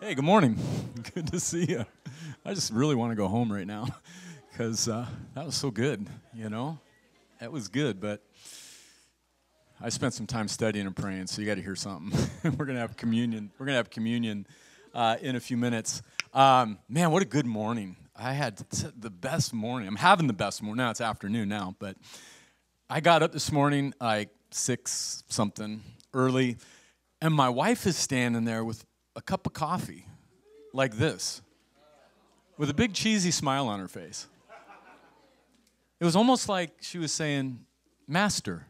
Hey, good morning. Good to see you. I just really want to go home right now because uh, that was so good, you know? That was good, but I spent some time studying and praying, so you got to hear something. We're going to have communion. We're going to have communion uh, in a few minutes. Um, man, what a good morning. I had the best morning. I'm having the best morning. Now it's afternoon now, but I got up this morning like six something early, and my wife is standing there with a cup of coffee like this with a big cheesy smile on her face. It was almost like she was saying, Master.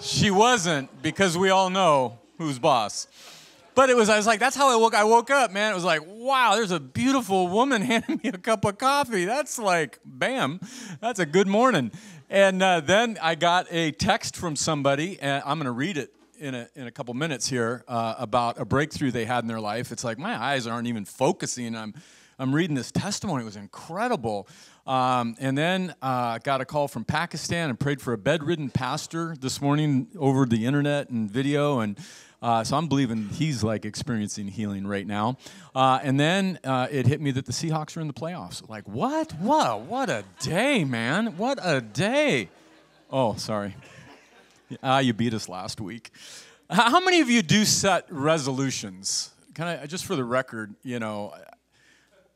She wasn't because we all know who's boss. But it was, I was like, that's how I woke, I woke up, man. It was like, wow, there's a beautiful woman handing me a cup of coffee. That's like, bam, that's a good morning. And uh, then I got a text from somebody, and I'm going to read it in a, in a couple minutes here uh, about a breakthrough they had in their life. It's like my eyes aren't even focusing. I'm, I'm reading this testimony. It was incredible. Um, and then uh, got a call from Pakistan and prayed for a bedridden pastor this morning over the internet and video. And uh, so I'm believing he's like experiencing healing right now. Uh, and then uh, it hit me that the Seahawks are in the playoffs. Like, what? What? What a day, man. What a day. Oh, sorry. Ah, you beat us last week. How many of you do set resolutions? Can I, just for the record, you know,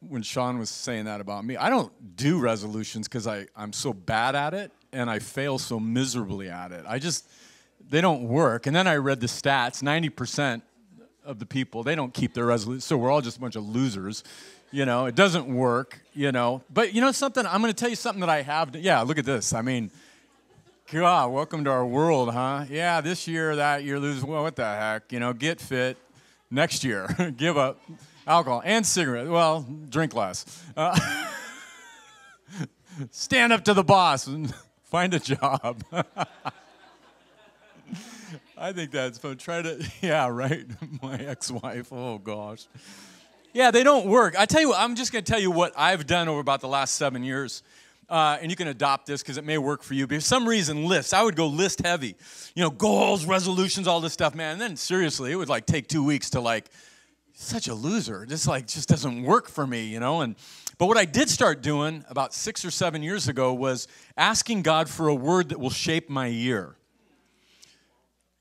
when Sean was saying that about me, I don't do resolutions because I'm so bad at it and I fail so miserably at it. I just, they don't work. And then I read the stats 90% of the people, they don't keep their resolutions. So we're all just a bunch of losers. You know, it doesn't work, you know. But you know something? I'm going to tell you something that I have. Yeah, look at this. I mean, God, welcome to our world, huh? Yeah, this year, that year, lose. Well, what the heck? You know, get fit. Next year, give up alcohol and cigarettes. Well, drink less. Uh, stand up to the boss and find a job. I think that's fun. Try to, yeah, right. My ex-wife. Oh gosh. Yeah, they don't work. I tell you what. I'm just going to tell you what I've done over about the last seven years uh, and you can adopt this because it may work for you. But for some reason, lists, I would go list heavy. You know, goals, resolutions, all this stuff, man. And then seriously, it would like take two weeks to like, such a loser. This like just doesn't work for me, you know. And but what I did start doing about six or seven years ago was asking God for a word that will shape my year.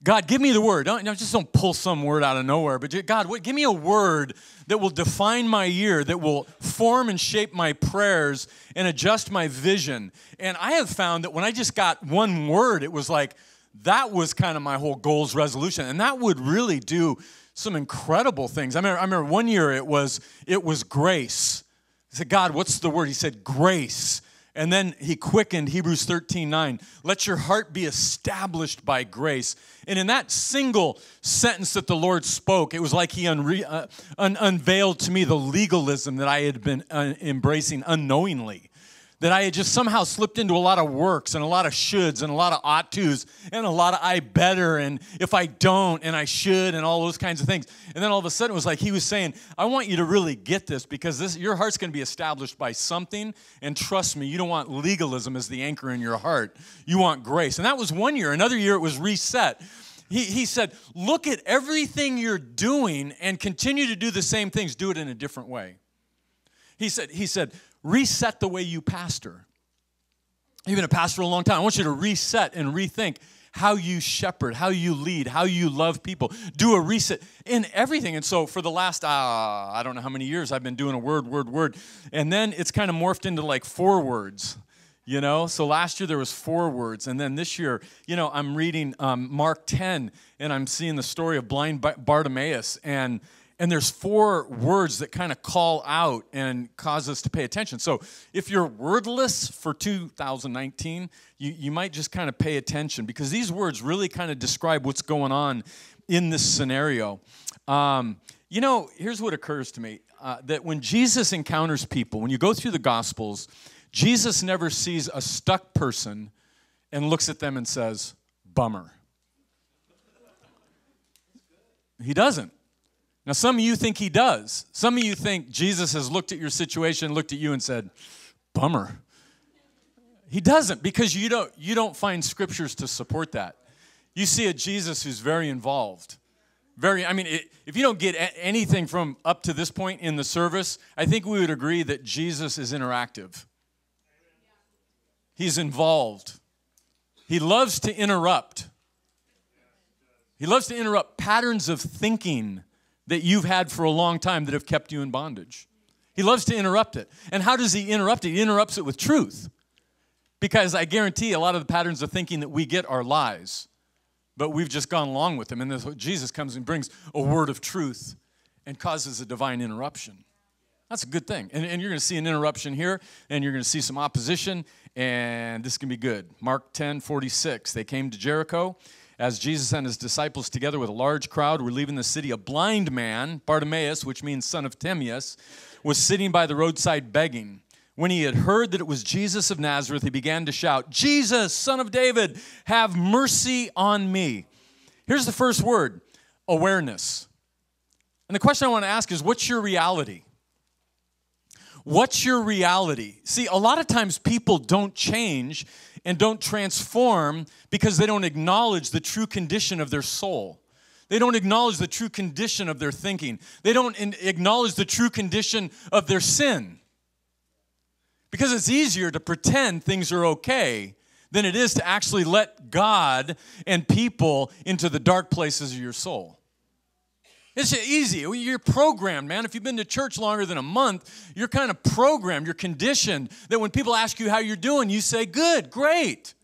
God, give me the word. Don't, just don't pull some word out of nowhere, but God, give me a word that will define my year, that will form and shape my prayers and adjust my vision. And I have found that when I just got one word, it was like that was kind of my whole goals resolution. And that would really do some incredible things. I remember, I remember one year it was it was grace. I said, God, what's the word? He said, grace. And then he quickened Hebrews 13 9. Let your heart be established by grace. And in that single sentence that the Lord spoke, it was like he unre- uh, un- unveiled to me the legalism that I had been uh, embracing unknowingly that I had just somehow slipped into a lot of works and a lot of shoulds and a lot of ought tos and a lot of I better and if I don't and I should and all those kinds of things. And then all of a sudden it was like he was saying, I want you to really get this because this your heart's going to be established by something and trust me, you don't want legalism as the anchor in your heart. You want grace. And that was one year. Another year it was reset. He, he said, look at everything you're doing and continue to do the same things, do it in a different way. He said, he said, reset the way you pastor. You've been a pastor a long time. I want you to reset and rethink how you shepherd, how you lead, how you love people. Do a reset in everything. And so for the last, uh, I don't know how many years, I've been doing a word, word, word. And then it's kind of morphed into like four words. You know, so last year there was four words, and then this year, you know, I'm reading um, Mark 10, and I'm seeing the story of blind Bartimaeus, and and there's four words that kind of call out and cause us to pay attention. So if you're wordless for 2019, you, you might just kind of pay attention because these words really kind of describe what's going on in this scenario. Um, you know, here's what occurs to me uh, that when Jesus encounters people, when you go through the Gospels, Jesus never sees a stuck person and looks at them and says, bummer. He doesn't. Now, some of you think he does. Some of you think Jesus has looked at your situation, looked at you, and said, Bummer. He doesn't because you don't, you don't find scriptures to support that. You see a Jesus who's very involved. Very, I mean, it, if you don't get anything from up to this point in the service, I think we would agree that Jesus is interactive. He's involved. He loves to interrupt. He loves to interrupt patterns of thinking that you've had for a long time that have kept you in bondage. He loves to interrupt it. And how does he interrupt it? He interrupts it with truth. Because I guarantee a lot of the patterns of thinking that we get are lies. But we've just gone along with them. And this, Jesus comes and brings a word of truth and causes a divine interruption. That's a good thing. And, and you're going to see an interruption here, and you're going to see some opposition, and this can be good. Mark 10 46. They came to Jericho. As Jesus and his disciples, together with a large crowd, were leaving the city, a blind man, Bartimaeus, which means son of Timaeus, was sitting by the roadside begging. When he had heard that it was Jesus of Nazareth, he began to shout, Jesus, son of David, have mercy on me. Here's the first word awareness. And the question I want to ask is what's your reality? What's your reality? See, a lot of times people don't change and don't transform because they don't acknowledge the true condition of their soul. They don't acknowledge the true condition of their thinking. They don't acknowledge the true condition of their sin. Because it's easier to pretend things are okay than it is to actually let God and people into the dark places of your soul. It's easy. You're programmed, man. If you've been to church longer than a month, you're kind of programmed, you're conditioned that when people ask you how you're doing, you say, Good, great.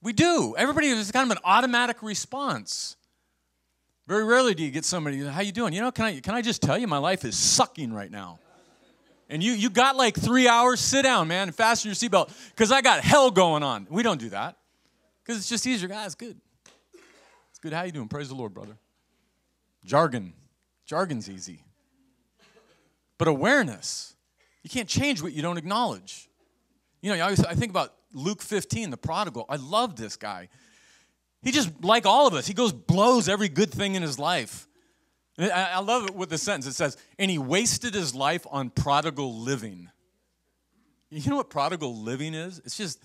We do. Everybody has kind of an automatic response. Very rarely do you get somebody, how you doing? You know, can I, can I just tell you, my life is sucking right now. And you, you got like three hours, sit down, man, and fasten your seatbelt because I got hell going on. We don't do that because it's just easier. Guys, good. It's good. How you doing? Praise the Lord, brother. Jargon. Jargon's easy. But awareness, you can't change what you don't acknowledge. You know, I, always, I think about Luke 15, the prodigal. I love this guy. He just, like all of us, he goes, blows every good thing in his life. I, I love it with the sentence. It says, and he wasted his life on prodigal living. You know what prodigal living is? It's just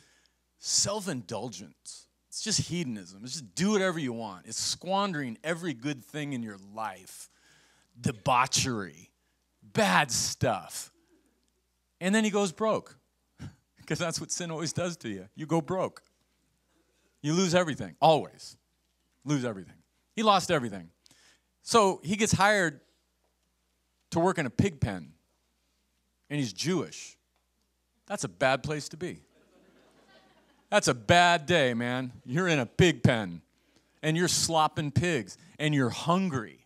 self indulgence. It's just hedonism. It's just do whatever you want. It's squandering every good thing in your life, debauchery, bad stuff. And then he goes broke because that's what sin always does to you. You go broke. You lose everything, always. Lose everything. He lost everything. So he gets hired to work in a pig pen, and he's Jewish. That's a bad place to be. That's a bad day, man. You're in a pig pen and you're slopping pigs and you're hungry.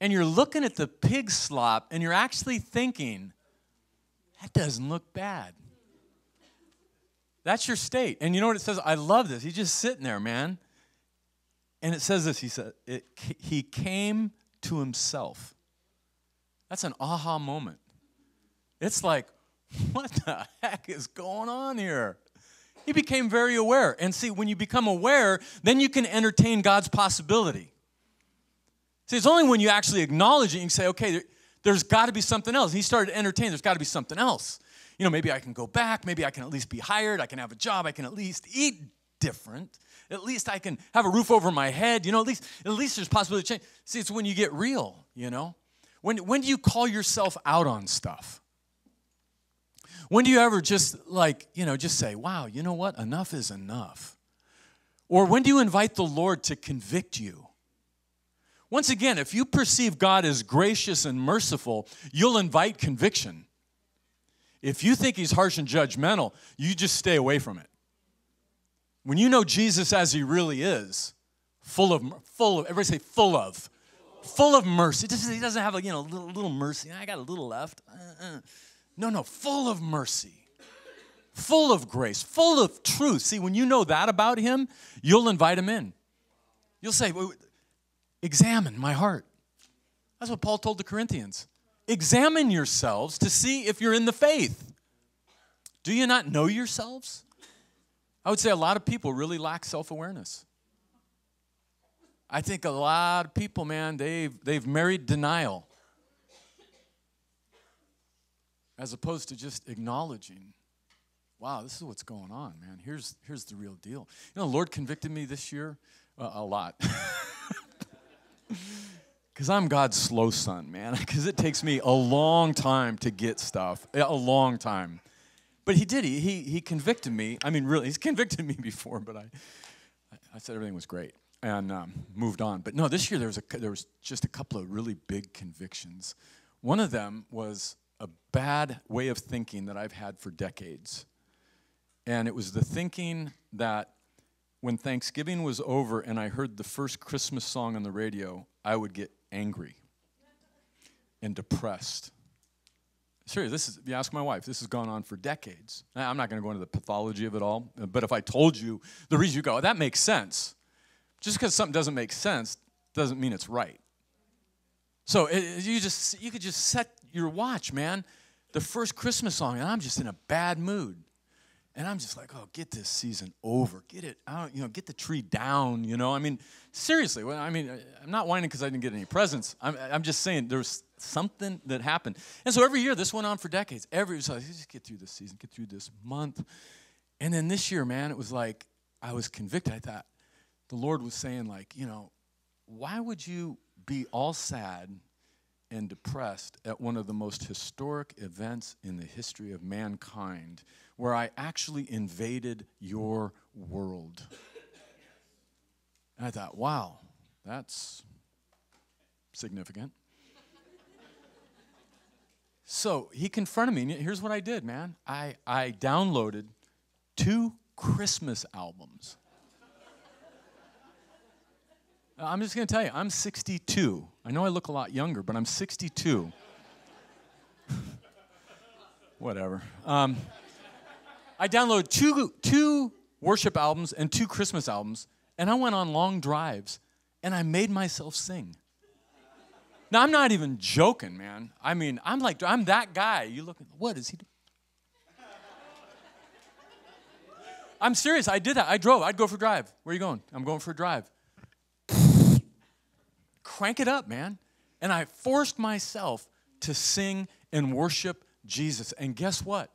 And you're looking at the pig slop and you're actually thinking, that doesn't look bad. That's your state. And you know what it says? I love this. He's just sitting there, man. And it says this He said, it, He came to himself. That's an aha moment. It's like, what the heck is going on here? He became very aware. And see, when you become aware, then you can entertain God's possibility. See, it's only when you actually acknowledge it and say, okay, there, has got to be something else. he started to entertain, there's got to be something else. You know, maybe I can go back. Maybe I can at least be hired. I can have a job. I can at least eat different. At least I can have a roof over my head. You know, at least, at least there's possibility to change. See, it's when you get real, you know. When, when do you call yourself out on stuff? When do you ever just like, you know, just say, wow, you know what? Enough is enough. Or when do you invite the Lord to convict you? Once again, if you perceive God as gracious and merciful, you'll invite conviction. If you think he's harsh and judgmental, you just stay away from it. When you know Jesus as he really is, full of, full of, everybody say full of, full of mercy. He doesn't have a, you know, little, little mercy. I got a little left. Uh-uh. No, no, full of mercy, full of grace, full of truth. See, when you know that about him, you'll invite him in. You'll say, examine my heart. That's what Paul told the Corinthians. Examine yourselves to see if you're in the faith. Do you not know yourselves? I would say a lot of people really lack self awareness. I think a lot of people, man, they've, they've married denial as opposed to just acknowledging, wow, this is what's going on, man. Here's, here's the real deal. You know, the Lord convicted me this year uh, a lot. Because I'm God's slow son, man. Because it takes me a long time to get stuff, a long time. But he did. He, he, he convicted me. I mean, really, he's convicted me before, but I, I said everything was great and um, moved on. But no, this year there was, a, there was just a couple of really big convictions. One of them was bad way of thinking that I've had for decades. And it was the thinking that when Thanksgiving was over and I heard the first Christmas song on the radio, I would get angry and depressed. Seriously, this is, you ask my wife, this has gone on for decades. I'm not going to go into the pathology of it all, but if I told you the reason you go, that makes sense. Just because something doesn't make sense doesn't mean it's right. So it, you just you could just set your watch, man. The first Christmas song, and I'm just in a bad mood. And I'm just like, oh, get this season over. Get it out, you know, get the tree down, you know. I mean, seriously, well, I mean, I'm not whining because I didn't get any presents. I'm, I'm just saying there's something that happened. And so every year, this went on for decades. Every, so just get through this season, get through this month. And then this year, man, it was like I was convicted. I thought the Lord was saying, like, you know, why would you be all sad and depressed at one of the most historic events in the history of mankind where I actually invaded your world. And I thought, wow, that's significant. so he confronted me. And here's what I did, man I, I downloaded two Christmas albums. I'm just going to tell you, I'm 62. I know I look a lot younger, but I'm 62. Whatever. Um, I downloaded two, two worship albums and two Christmas albums, and I went on long drives and I made myself sing. Now, I'm not even joking, man. I mean, I'm like, I'm that guy. You look, what is he doing? I'm serious. I did that. I drove. I'd go for a drive. Where are you going? I'm going for a drive. Crank it up, man. And I forced myself to sing and worship Jesus. And guess what?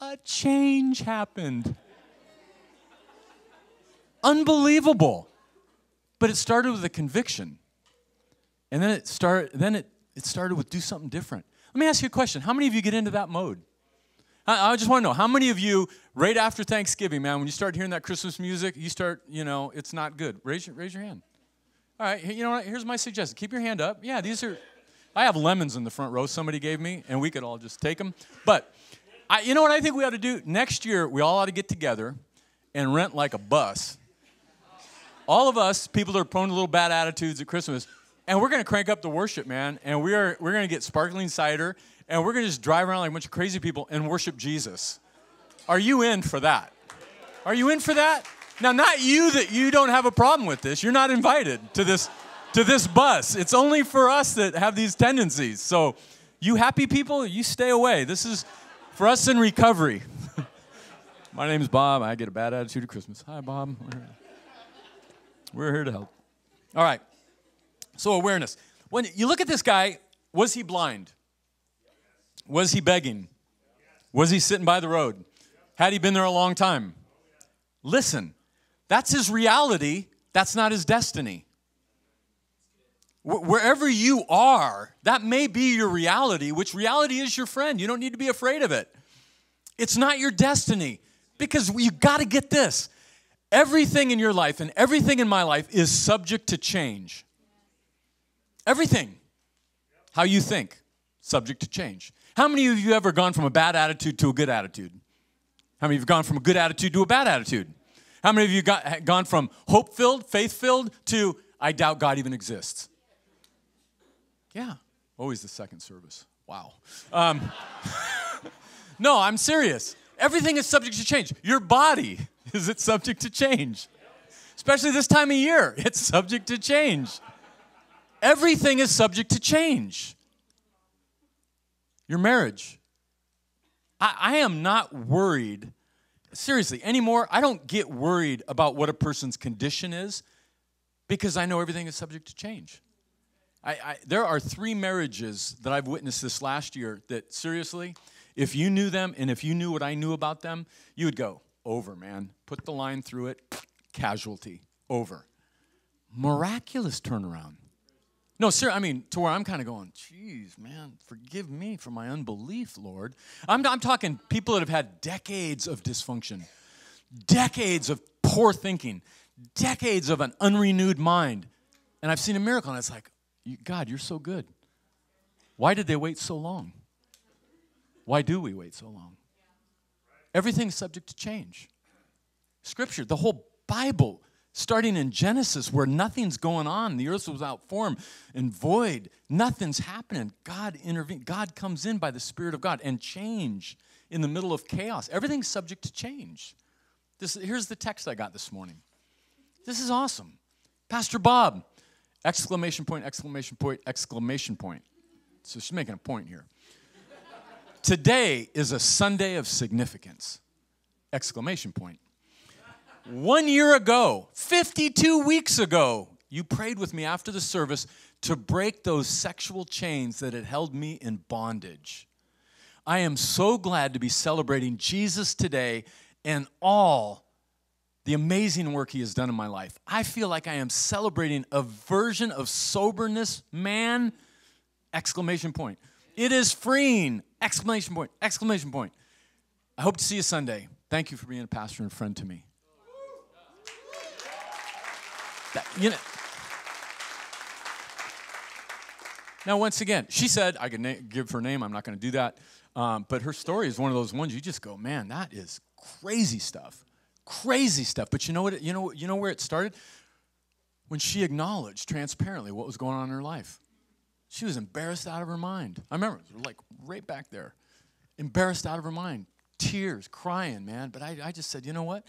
a change happened. Unbelievable. But it started with a conviction. And then it started then it, it started with do something different. Let me ask you a question. How many of you get into that mode? I, I just want to know how many of you right after Thanksgiving, man, when you start hearing that Christmas music, you start, you know, it's not good. Raise your, raise your hand. All right, you know what? Here's my suggestion. Keep your hand up. Yeah, these are I have lemons in the front row somebody gave me, and we could all just take them. But I, you know what I think we ought to do? Next year, we all ought to get together and rent like a bus. All of us, people that are prone to little bad attitudes at Christmas, and we're going to crank up the worship, man. And we are, we're going to get sparkling cider, and we're going to just drive around like a bunch of crazy people and worship Jesus. Are you in for that? Are you in for that? Now, not you that you don't have a problem with this. You're not invited to this to this bus. It's only for us that have these tendencies. So, you happy people, you stay away. This is for us in recovery. My name's Bob. I get a bad attitude at Christmas. Hi, Bob. We're here to help. All right. So, awareness. When you look at this guy, was he blind? Was he begging? Was he sitting by the road? Had he been there a long time? Listen, that's his reality. That's not his destiny. Wherever you are, that may be your reality, which reality is your friend. You don't need to be afraid of it. It's not your destiny because you got to get this. Everything in your life and everything in my life is subject to change. Everything. How you think, subject to change. How many of you ever gone from a bad attitude to a good attitude? How many of you have gone from a good attitude to a bad attitude? How many of you got gone from hope filled, faith filled to I doubt God even exists? Yeah. Always the second service. Wow. Um, no, I'm serious. Everything is subject to change. Your body is it subject to change? Especially this time of year, it's subject to change. Everything is subject to change. Your marriage. I, I am not worried, seriously, anymore. I don't get worried about what a person's condition is because I know everything is subject to change. I, I, there are three marriages that I've witnessed this last year that seriously, if you knew them and if you knew what I knew about them, you would go, over, man. Put the line through it, casualty, over. Miraculous turnaround. No, sir, I mean, to where I'm kind of going, geez, man, forgive me for my unbelief, Lord. I'm, I'm talking people that have had decades of dysfunction, decades of poor thinking, decades of an unrenewed mind. And I've seen a miracle, and it's like, God, you're so good. Why did they wait so long? Why do we wait so long? Everything's subject to change. Scripture, the whole Bible, starting in Genesis, where nothing's going on, the earth was without form and void, nothing's happening. God intervenes. God comes in by the Spirit of God and change in the middle of chaos. Everything's subject to change. This, here's the text I got this morning. This is awesome. Pastor Bob, exclamation point, exclamation point, exclamation point. So she's making a point here. Today is a Sunday of significance. Exclamation point. One year ago, 52 weeks ago, you prayed with me after the service to break those sexual chains that had held me in bondage. I am so glad to be celebrating Jesus today and all the amazing work he has done in my life. I feel like I am celebrating a version of soberness, man, exclamation point. It is freeing, exclamation point, exclamation point. I hope to see you Sunday. Thank you for being a pastor and friend to me. That, you know, now, once again, she said, I could na- give her name, I'm not going to do that. Um, but her story is one of those ones you just go, man, that is crazy stuff. Crazy stuff. But you know what? You know, you know where it started? When she acknowledged transparently what was going on in her life. She was embarrassed out of her mind. I remember, like right back there, embarrassed out of her mind, tears, crying, man. But I, I just said, you know what?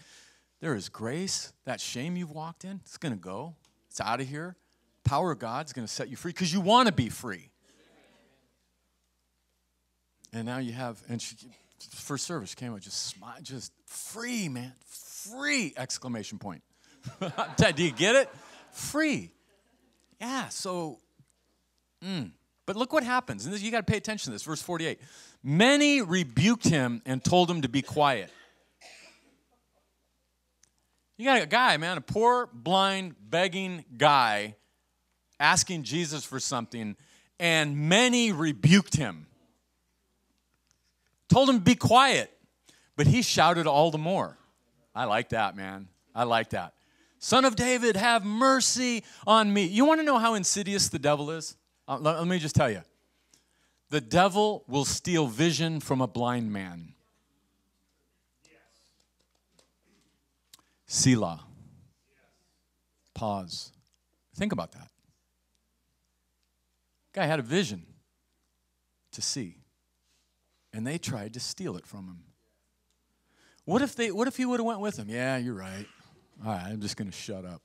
There is grace. That shame you've walked in, it's going to go. It's out of here. Power of God's going to set you free because you want to be free. And now you have, and she, first service came out just smile, just free, man, free! Exclamation point. Do you get it? Free. Yeah. So Mm. But look what happens. And this, you got to pay attention to this. Verse 48. Many rebuked him and told him to be quiet. You got a guy, man, a poor, blind, begging guy asking Jesus for something, and many rebuked him. Told him to be quiet, but he shouted all the more. I like that, man. I like that. Son of David, have mercy on me. You want to know how insidious the devil is? Uh, let, let me just tell you the devil will steal vision from a blind man. Selah. Pause. Think about that. Guy had a vision to see, and they tried to steal it from him. What if they? What if he would have went with him? Yeah, you're right. All right, I'm just going to shut up.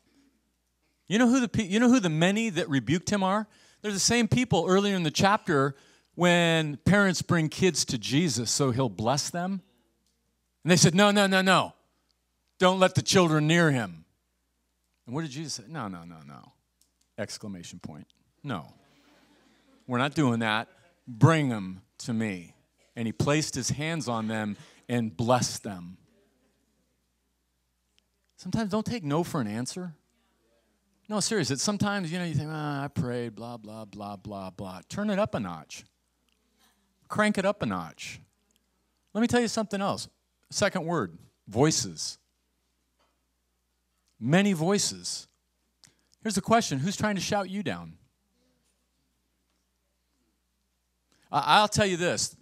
You know who the you know who the many that rebuked him are? They're the same people earlier in the chapter when parents bring kids to Jesus so he'll bless them. And they said, No, no, no, no. Don't let the children near him. And what did Jesus say? No, no, no, no. Exclamation point. No. We're not doing that. Bring them to me. And he placed his hands on them and blessed them. Sometimes don't take no for an answer. No, seriously, sometimes, you know, you think, ah, I prayed, blah, blah, blah, blah, blah. Turn it up a notch. Crank it up a notch. Let me tell you something else. Second word voices. Many voices. Here's the question Who's trying to shout you down? I'll tell you this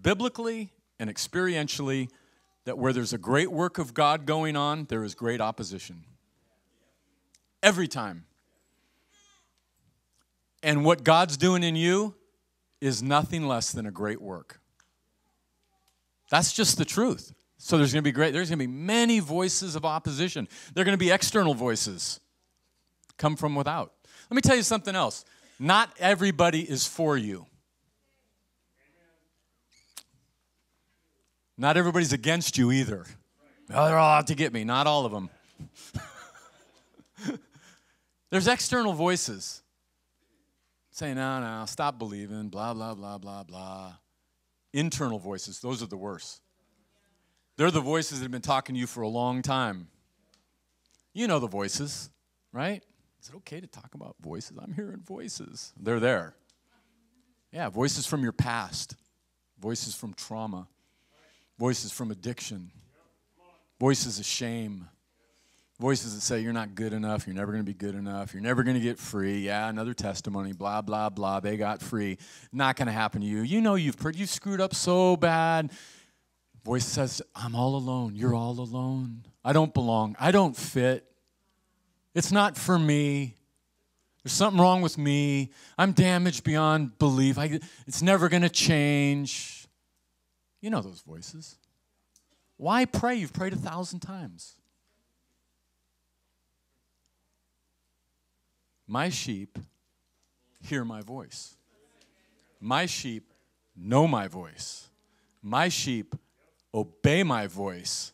biblically and experientially, that where there's a great work of God going on, there is great opposition every time. And what God's doing in you is nothing less than a great work. That's just the truth. So there's going to be great there's going to be many voices of opposition. There're going to be external voices come from without. Let me tell you something else. Not everybody is for you. Not everybody's against you either. Oh, they're all out to get me. Not all of them. There's external voices saying, no, no, stop believing, blah, blah, blah, blah, blah. Internal voices, those are the worst. They're the voices that have been talking to you for a long time. You know the voices, right? Is it okay to talk about voices? I'm hearing voices. They're there. Yeah, voices from your past, voices from trauma, voices from addiction, voices of shame, voices that say you're not good enough, you're never going to be good enough, you're never going to get free. Yeah, another testimony, blah, blah, blah. They got free. Not going to happen to you. You know you've you screwed up so bad. Voice says, I'm all alone. You're all alone. I don't belong. I don't fit. It's not for me. There's something wrong with me. I'm damaged beyond belief. I, it's never going to change. You know those voices. Why pray? You've prayed a thousand times. My sheep hear my voice. My sheep know my voice. My sheep obey my voice.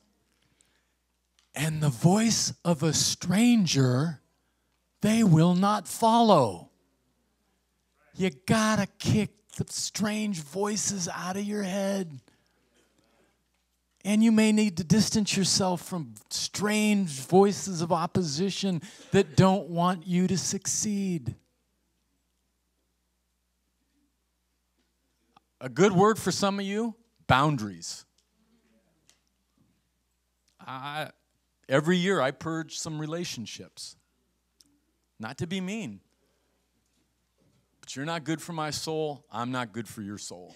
And the voice of a stranger they will not follow. You gotta kick the strange voices out of your head. And you may need to distance yourself from strange voices of opposition that don't want you to succeed. A good word for some of you boundaries. I, every year I purge some relationships. Not to be mean, but you're not good for my soul, I'm not good for your soul.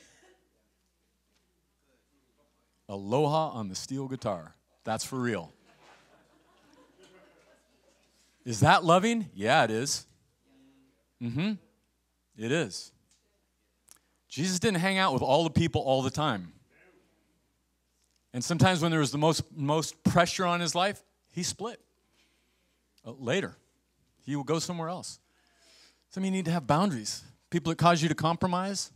Aloha on the steel guitar. That's for real. Is that loving? Yeah, it is. Mm-hmm. It is. Jesus didn't hang out with all the people all the time. And sometimes when there was the most, most pressure on his life, he split uh, later. He will go somewhere else. Some you need to have boundaries. People that cause you to compromise,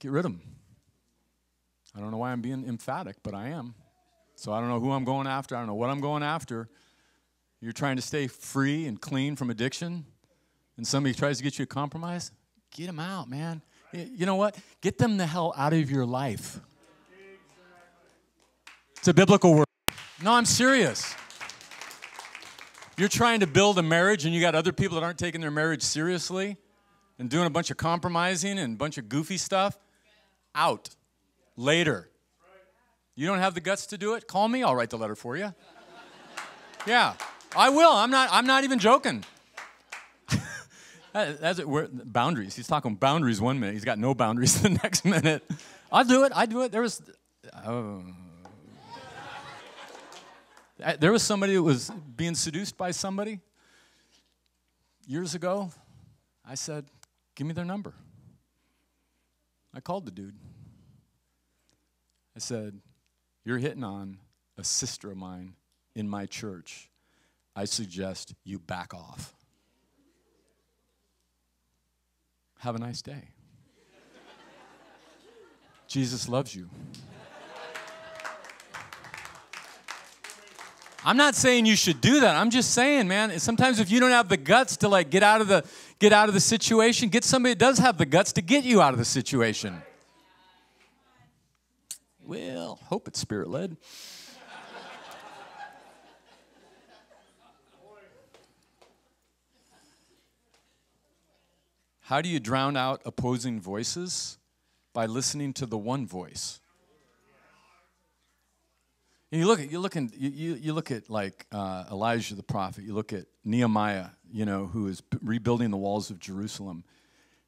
get rid of them. I don't know why I'm being emphatic, but I am. So I don't know who I'm going after. I don't know what I'm going after. You're trying to stay free and clean from addiction, and somebody tries to get you to compromise, get them out, man. You know what? Get them the hell out of your life. It's a biblical word. No, I'm serious. You're trying to build a marriage and you got other people that aren't taking their marriage seriously and doing a bunch of compromising and a bunch of goofy stuff. Out. Later. You don't have the guts to do it? Call me, I'll write the letter for you. Yeah, I will. I'm not, I'm not even joking. That's it. We're, boundaries. He's talking boundaries one minute. He's got no boundaries the next minute. I'll do it. I do it. There was. Oh. There was somebody that was being seduced by somebody years ago. I said, Give me their number. I called the dude. I said, You're hitting on a sister of mine in my church. I suggest you back off. Have a nice day. Jesus loves you. I'm not saying you should do that. I'm just saying, man, sometimes if you don't have the guts to like get out of the get out of the situation, get somebody that does have the guts to get you out of the situation. Well, hope it's spirit led. How do you drown out opposing voices? By listening to the one voice. And you look at you look in, you, you, you look at like uh, Elijah the prophet. You look at Nehemiah, you know, who is rebuilding the walls of Jerusalem.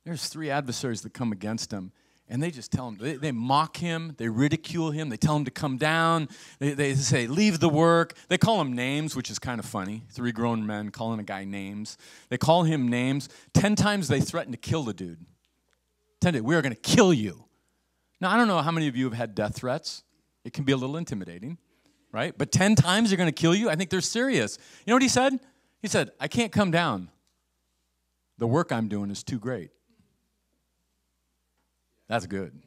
There's three adversaries that come against him, and they just tell him they, they mock him, they ridicule him, they tell him to come down. They, they say leave the work. They call him names, which is kind of funny. Three grown men calling a guy names. They call him names. Ten times they threaten to kill the dude. Ten we are going to kill you. Now I don't know how many of you have had death threats. It can be a little intimidating right? But 10 times they're going to kill you? I think they're serious. You know what he said? He said, I can't come down. The work I'm doing is too great. That's good.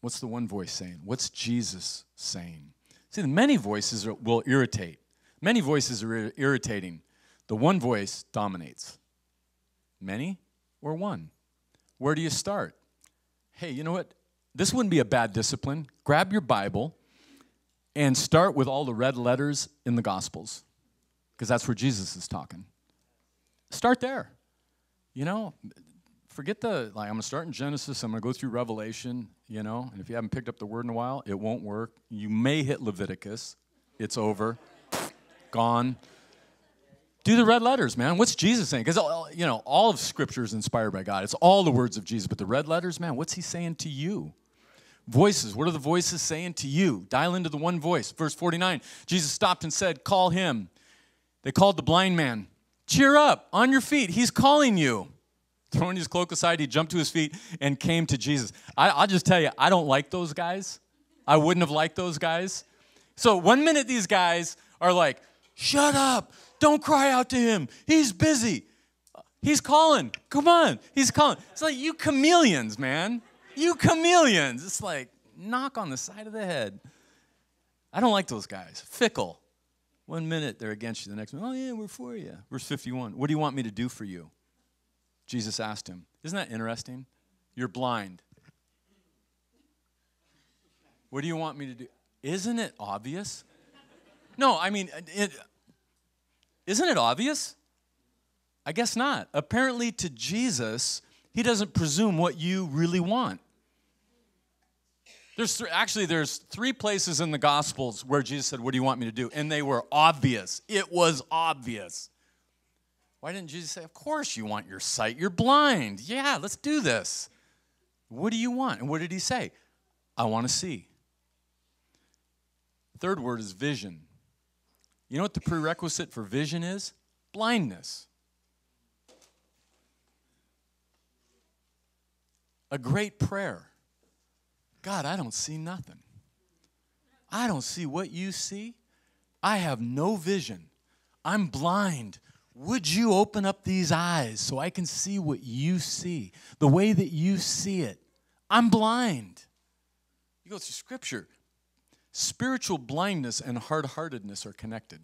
What's the one voice saying? What's Jesus saying? See, the many voices are, will irritate. Many voices are irritating. The one voice dominates. Many or one? Where do you start? Hey, you know what? This wouldn't be a bad discipline. Grab your Bible and start with all the red letters in the Gospels. because that's where Jesus is talking. Start there. You know, forget the, like, I'm going to start in Genesis, I'm going to go through Revelation, you know, and if you haven't picked up the word in a while, it won't work. You may hit Leviticus, it's over, gone. Do the red letters, man. What's Jesus saying? Because, uh, you know, all of Scripture is inspired by God. It's all the words of Jesus, but the red letters, man, what's he saying to you? Voices, what are the voices saying to you? Dial into the one voice. Verse 49 Jesus stopped and said, Call him. They called the blind man. Cheer up, on your feet. He's calling you. Throwing his cloak aside, he jumped to his feet and came to Jesus. I, will just tell you, I don't like those guys. I wouldn't have liked those guys. So one minute these guys are like, shut up, don't cry out to him. He's busy. He's calling. Come on. He's calling. It's like you chameleons, man. You chameleons. It's like knock on the side of the head. I don't like those guys. Fickle. One minute they're against you, the next minute, oh yeah, we're for you. Verse 51. What do you want me to do for you? Jesus asked him. Isn't that interesting? You're blind. What do you want me to do? Isn't it obvious? No, I mean, uh, it, isn't it obvious? I guess not. Apparently, to Jesus, he doesn't presume what you really want. There's th- actually there's three places in the Gospels where Jesus said, "What do you want me to do?" And they were obvious. It was obvious. Why didn't Jesus say, "Of course you want your sight. You're blind. Yeah, let's do this." What do you want? And what did he say? I want to see. Third word is vision. You know what the prerequisite for vision is? Blindness. A great prayer God, I don't see nothing. I don't see what you see. I have no vision. I'm blind. Would you open up these eyes so I can see what you see, the way that you see it? I'm blind. You go through scripture. Spiritual blindness and hard heartedness are connected.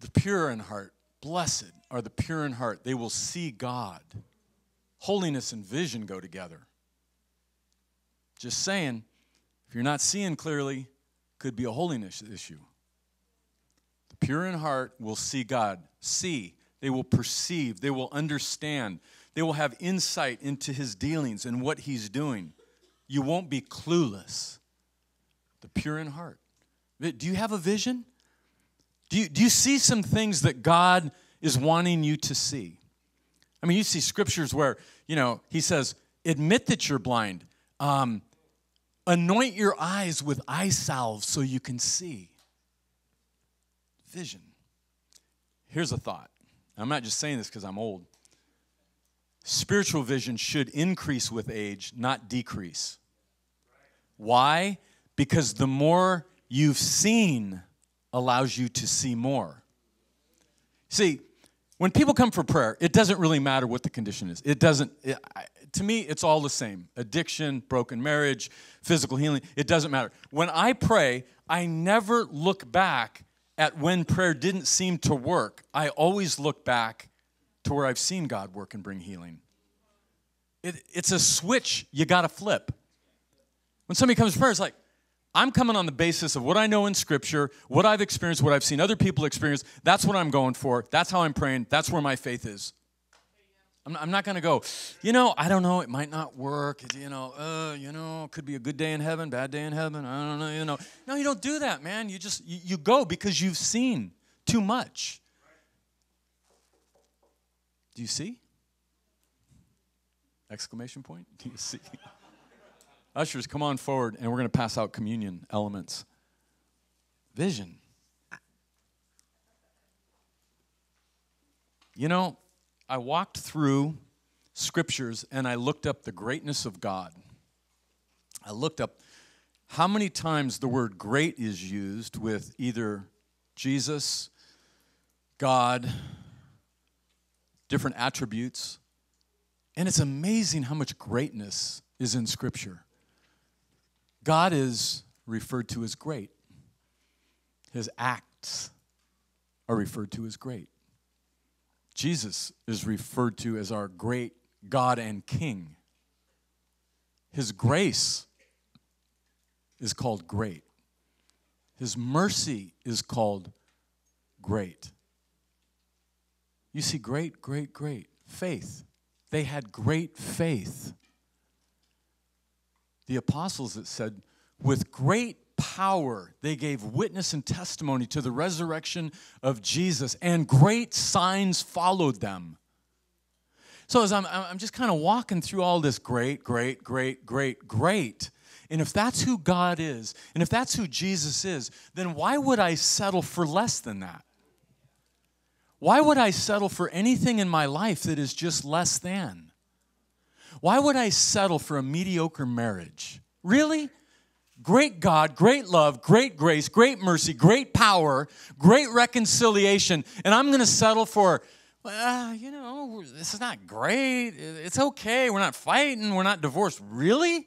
The pure in heart, blessed are the pure in heart, they will see God. Holiness and vision go together. Just saying, if you're not seeing clearly, could be a holiness issue. The pure in heart will see God. See, they will perceive, they will understand, they will have insight into his dealings and what he's doing. You won't be clueless. The pure in heart. Do you have a vision? Do you, do you see some things that God is wanting you to see? I mean, you see scriptures where, you know, he says, admit that you're blind. Um, anoint your eyes with eye salve so you can see. Vision. Here's a thought. I'm not just saying this because I'm old. Spiritual vision should increase with age, not decrease. Why? Because the more you've seen allows you to see more. See, when people come for prayer, it doesn't really matter what the condition is. It doesn't, it, to me, it's all the same addiction, broken marriage, physical healing, it doesn't matter. When I pray, I never look back at when prayer didn't seem to work. I always look back to where I've seen God work and bring healing. It, it's a switch you got to flip. When somebody comes to prayer, it's like, I'm coming on the basis of what I know in Scripture, what I've experienced, what I've seen other people experience. That's what I'm going for. That's how I'm praying. That's where my faith is. I'm, not going to go, you know, I don't know, it might not work. You know, uh, you know, could be a good day in heaven, bad day in heaven. I don't know, you know. No, you don't do that, man. You just, you, you go because you've seen too much. Do you see? Exclamation point. Do you see? Ushers, come on forward, and we're going to pass out communion elements. Vision. You know, I walked through scriptures and I looked up the greatness of God. I looked up how many times the word great is used with either Jesus, God, different attributes. And it's amazing how much greatness is in Scripture. God is referred to as great, his acts are referred to as great. Jesus is referred to as our great God and King. His grace is called great. His mercy is called great. You see, great, great, great faith. They had great faith. The apostles, it said, with great power they gave witness and testimony to the resurrection of Jesus, and great signs followed them. So as I'm, I'm just kind of walking through all this great, great, great, great, great. And if that's who God is, and if that's who Jesus is, then why would I settle for less than that? Why would I settle for anything in my life that is just less than? Why would I settle for a mediocre marriage? Really? Great God, great love, great grace, great mercy, great power, great reconciliation, and I'm going to settle for, well, you know, this is not great. It's okay. We're not fighting. We're not divorced. Really?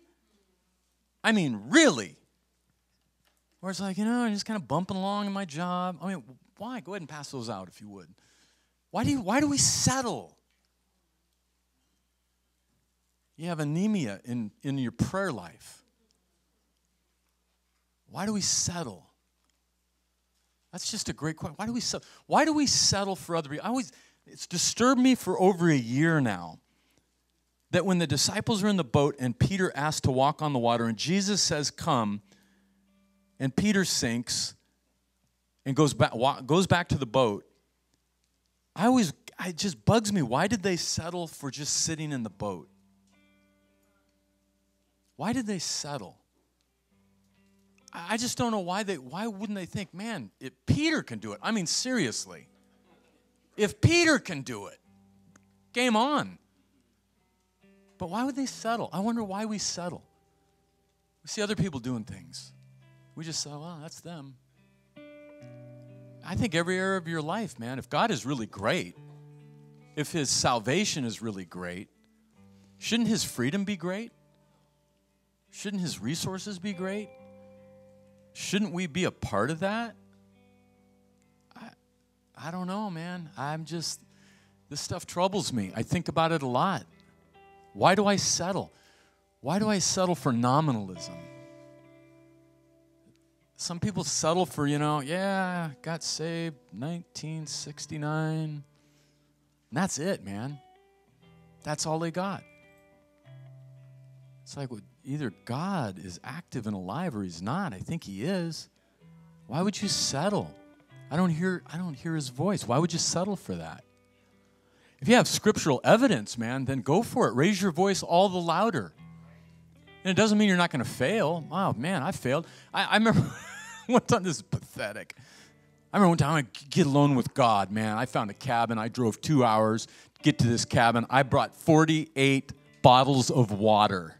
I mean, really? Where it's like, you know, I'm just kind of bumping along in my job. I mean, why? Go ahead and pass those out if you would. Why do, you, why do we settle? You have anemia in, in your prayer life. Why do we settle? That's just a great question. Why do we settle? Why do we settle for other people? I always, it's disturbed me for over a year now that when the disciples are in the boat and Peter asks to walk on the water and Jesus says, Come, and Peter sinks and goes back, goes back to the boat, I always, it just bugs me. Why did they settle for just sitting in the boat? Why did they settle? I just don't know why they, why wouldn't they think, man, if Peter can do it. I mean, seriously. If Peter can do it, game on. But why would they settle? I wonder why we settle. We see other people doing things. We just say, well, that's them. I think every area of your life, man, if God is really great, if his salvation is really great, shouldn't his freedom be great? Shouldn't his resources be great? Shouldn't we be a part of that? I, I don't know, man. I'm just, this stuff troubles me. I think about it a lot. Why do I settle? Why do I settle for nominalism? Some people settle for, you know, yeah, got saved 1969. And that's it, man. That's all they got. It's like either God is active and alive or he's not. I think he is. Why would you settle? I don't hear I don't hear his voice. Why would you settle for that? If you have scriptural evidence, man, then go for it. Raise your voice all the louder. And it doesn't mean you're not going to fail. Oh, man, I failed. I, I remember one time, this is pathetic. I remember one time I get alone with God, man. I found a cabin. I drove two hours to get to this cabin. I brought 48 bottles of water.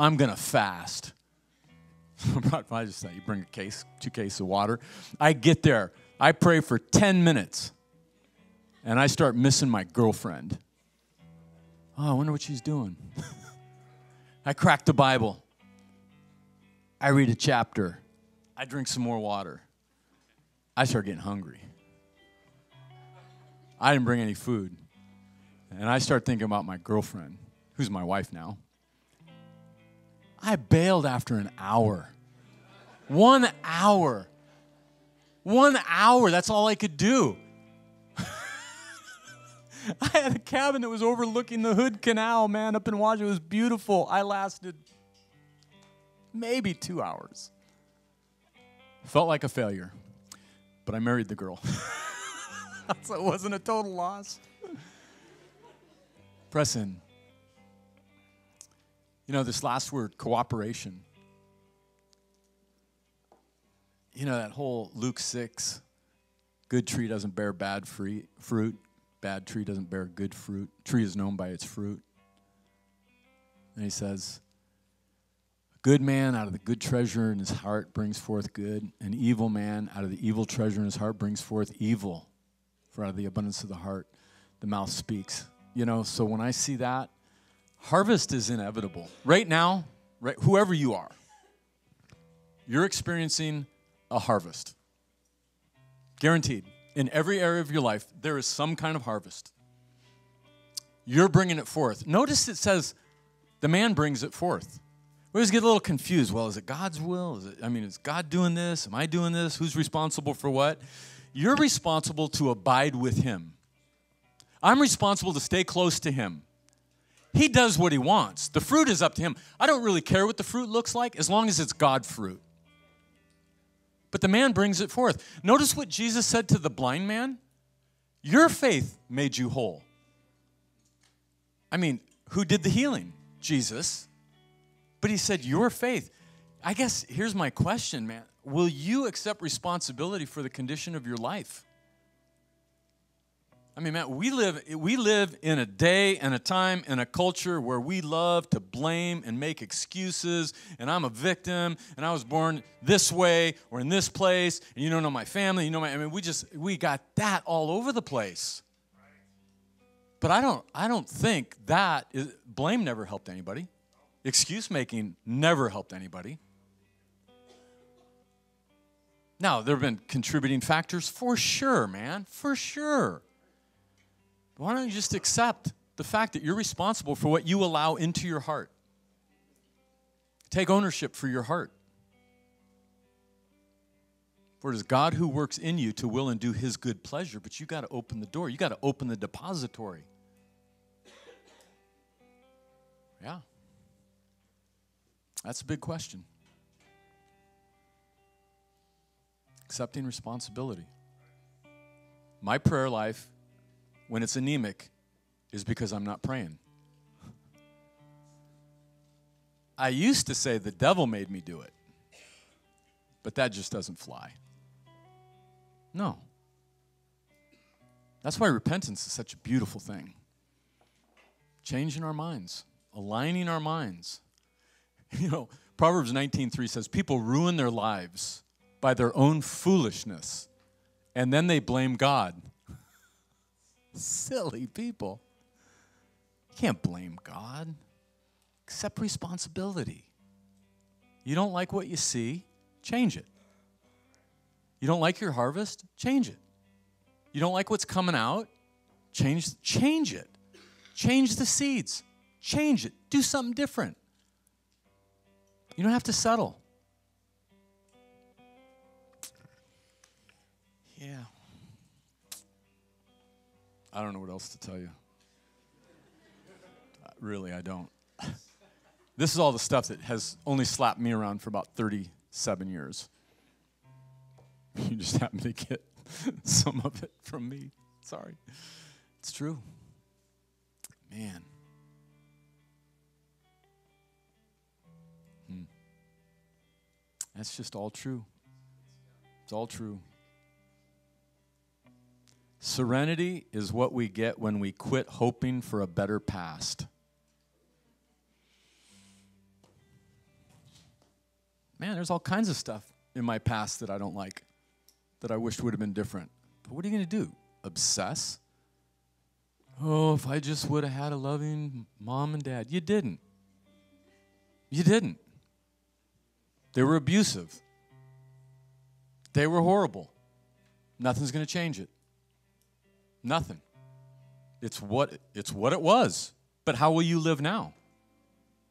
I'm going to fast. I just thought you bring a case, two cases of water. I get there. I pray for 10 minutes. And I start missing my girlfriend. Oh, I wonder what she's doing. I crack the Bible. I read a chapter. I drink some more water. I start getting hungry. I didn't bring any food. And I start thinking about my girlfriend, who's my wife now. I bailed after an hour. One hour. One hour. That's all I could do. I had a cabin that was overlooking the Hood Canal, man, up in Washington. It was beautiful. I lasted maybe two hours. Felt like a failure, but I married the girl. so it wasn't a total loss. Press in. You know, this last word, cooperation. You know, that whole Luke 6 good tree doesn't bear bad free, fruit, bad tree doesn't bear good fruit. Tree is known by its fruit. And he says, A good man out of the good treasure in his heart brings forth good. An evil man out of the evil treasure in his heart brings forth evil. For out of the abundance of the heart, the mouth speaks. You know, so when I see that, harvest is inevitable. Right now, right, whoever you are, you're experiencing a harvest. Guaranteed. In every area of your life, there is some kind of harvest. You're bringing it forth. Notice it says the man brings it forth. We always get a little confused. Well, is it God's will? Is it, I mean, is God doing this? Am I doing this? Who's responsible for what? You're responsible to abide with Him. I'm responsible to stay close to Him. He does what He wants. The fruit is up to Him. I don't really care what the fruit looks like as long as it's God fruit. But the man brings it forth. Notice what Jesus said to the blind man Your faith made you whole. I mean, who did the healing? Jesus. But he said, Your faith. I guess here's my question, man. Will you accept responsibility for the condition of your life? I mean, man, we live, we live in a day and a time and a culture where we love to blame and make excuses, and I'm a victim, and I was born this way or in this place, and you don't know my family, you know my, I mean, we just, we got that all over the place. But I don't, I don't think that, is, blame never helped anybody. Excuse making never helped anybody. Now, there have been contributing factors for sure, man, for sure. Why don't you just accept the fact that you're responsible for what you allow into your heart? Take ownership for your heart. For it is God who works in you to will and do his good pleasure, but you got to open the door. You got to open the depository. Yeah. That's a big question. Accepting responsibility. My prayer life, when it's anemic, is because I'm not praying. I used to say the devil made me do it, but that just doesn't fly. No. That's why repentance is such a beautiful thing. Changing our minds, aligning our minds You know, Proverbs 19:3 says people ruin their lives by their own foolishness and then they blame God. Silly people. You can't blame God. Accept responsibility. You don't like what you see, change it. You don't like your harvest, change it. You don't like what's coming out, change change it. Change the seeds. Change it. Do something different. You don't have to settle. I don't know what else to tell you. Uh, really, I don't. this is all the stuff that has only slapped me around for about 37 years. You just happen to get some of it from me. Sorry. It's true. Man. That's just all true. It's all true. Serenity is what we get when we quit hoping for a better past. Man, there's all kinds of stuff in my past that I don't like, that I wish would have been different. But what are you going to do? Obsess? Oh, if I just would have had a loving mom and dad. You didn't. You didn't. They were abusive. They were horrible. Nothing's going to change it. Nothing. It's what, it's what it was. But how will you live now?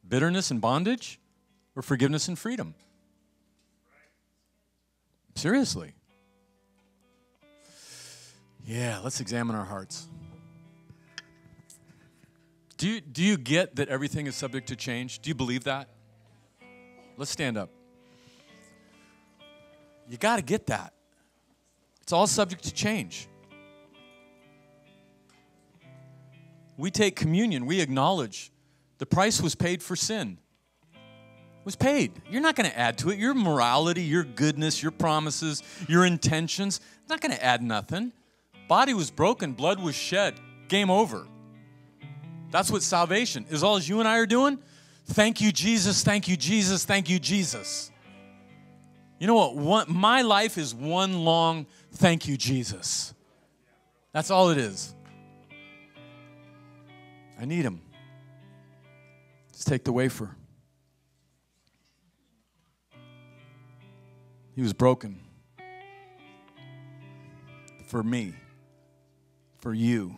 Bitterness and bondage or forgiveness and freedom? Seriously. Yeah, let's examine our hearts. Do you, do you get that everything is subject to change? Do you believe that? Let's stand up. You got to get that. It's all subject to change. We take communion, we acknowledge the price was paid for sin. It was paid. You're not going to add to it. Your morality, your goodness, your promises, your intentions, not going to add nothing. Body was broken, blood was shed. Game over. That's what salvation is. All as you and I are doing. Thank you, Jesus. Thank you, Jesus. Thank you, Jesus. You know what? One, my life is one long thank you, Jesus. That's all it is. I need him. Let's take the wafer. He was broken for me, for you,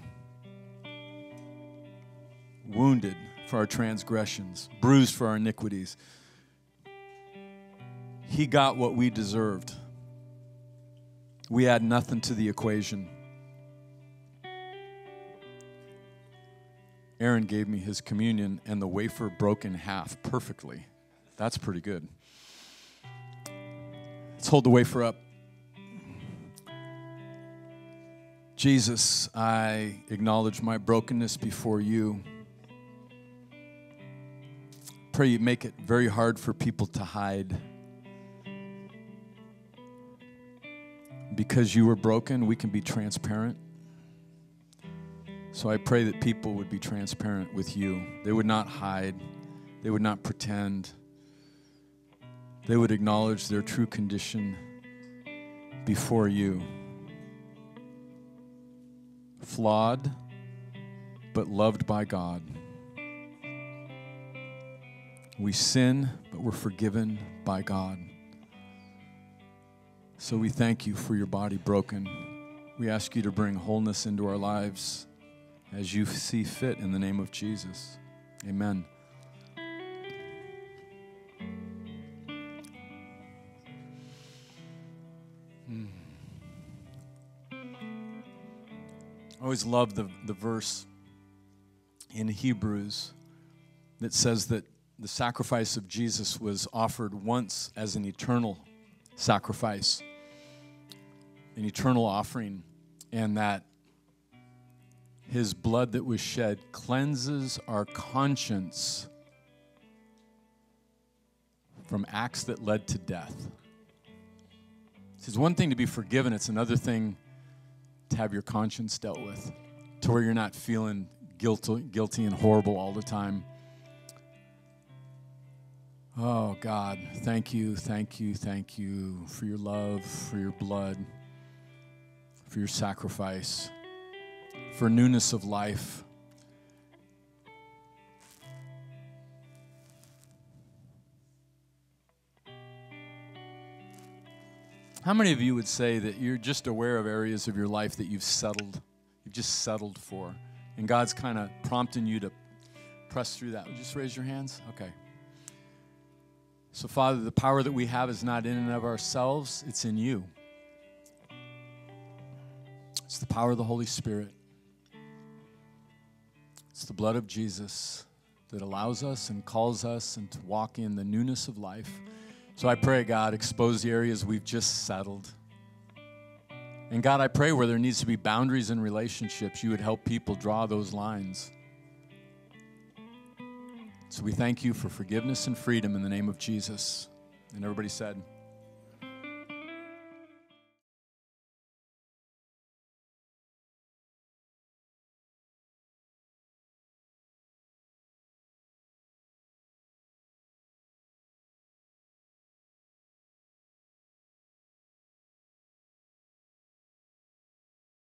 wounded for our transgressions, bruised for our iniquities. He got what we deserved. We add nothing to the equation. Aaron gave me his communion, and the wafer broke in half perfectly. That's pretty good. Let's hold the wafer up. Jesus, I acknowledge my brokenness before you. Pray you make it very hard for people to hide. Because you were broken, we can be transparent. So I pray that people would be transparent with you. They would not hide, they would not pretend. They would acknowledge their true condition before you. Flawed, but loved by God. We sin, but we're forgiven by God. So we thank you for your body broken. We ask you to bring wholeness into our lives as you see fit in the name of Jesus. Amen. Hmm. I always love the, the verse in Hebrews that says that the sacrifice of Jesus was offered once as an eternal sacrifice, an eternal offering, and that his blood that was shed cleanses our conscience from acts that led to death. It's one thing to be forgiven, it's another thing to have your conscience dealt with, to where you're not feeling guilty, guilty and horrible all the time. Oh, God, thank you, thank you, thank you for your love, for your blood, for your sacrifice for newness of life. How many of you would say that you're just aware of areas of your life that you've settled, you've just settled for, and God's kind of prompting you to press through that? Would just raise your hands. Okay. So, Father, the power that we have is not in and of ourselves, it's in you. It's the power of the Holy Spirit. It's the blood of Jesus that allows us and calls us and to walk in the newness of life. So I pray, God, expose the areas we've just settled. And God, I pray where there needs to be boundaries in relationships, you would help people draw those lines. So we thank you for forgiveness and freedom in the name of Jesus. And everybody said,